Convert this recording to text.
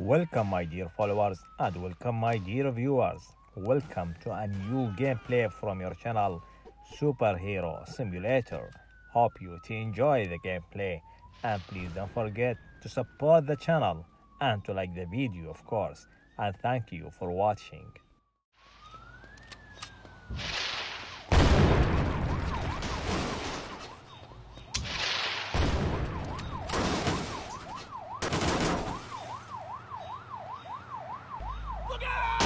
Welcome, my dear followers, and welcome, my dear viewers. Welcome to a new gameplay from your channel, Superhero Simulator. Hope you to enjoy the gameplay, and please don't forget to support the channel and to like the video, of course. And thank you for watching. Look out!